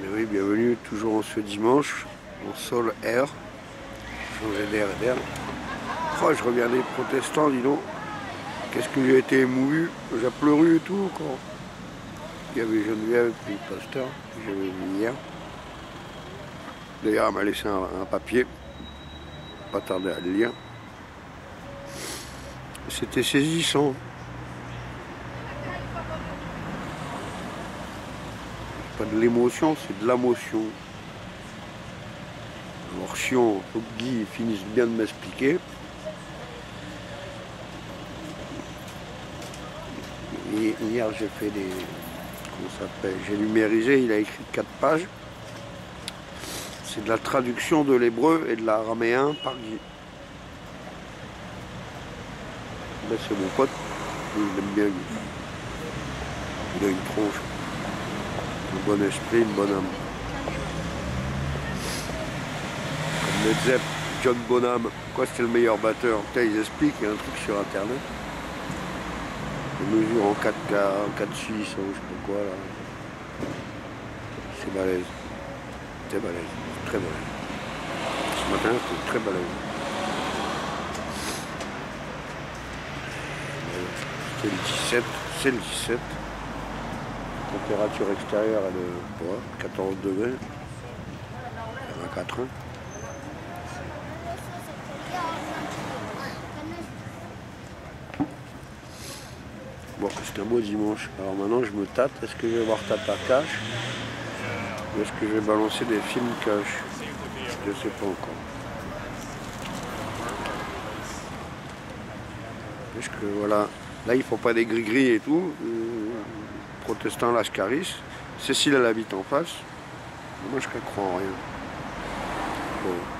Mais oui, bienvenue toujours en ce dimanche, en sol air. Changer d'air et d'air. Oh, je reviens des protestants, dis donc. Qu'est-ce que j'ai été émouvu, j'ai pleuré et tout quand il y avait Geneviève puis le pasteur que j'avais vu hier. D'ailleurs, elle m'a laissé un, un papier, pas tardé à le lire. C'était saisissant. Pas de l'émotion, c'est de la motion. Alors si on faut que Guy finisse bien de m'expliquer. Hier j'ai fait des. Comment s'appelle J'ai numérisé, il a écrit quatre pages. C'est de la traduction de l'hébreu et de l'araméen par Guy. Ben, c'est mon pote, il aime bien Guy. Il a une tronche un bon esprit, une bonne âme. Comme Led Zepp, John Bonham, quoi c'était le meilleur batteur? Ils expliquent, il y a un truc sur internet. Les mesures en 4K, en 4 6 ou je sais pas quoi là. C'est balèze. C'est balèze, très balèze. Ce matin c'était très balèze. C'était le 17, c'est le 17 température extérieure elle est quoi, 14 degrés. Il y en a 4 Bon, c'est un beau dimanche. Alors maintenant je me tâte. Est-ce que je vais voir tata cash Ou est-ce que je vais balancer des films cash? Je ne sais pas encore. Parce que voilà, là il faut pas des gris-gris et tout protestant Lascaris. Cécile, elle habite en face. Moi, je ne crois en rien. Bon.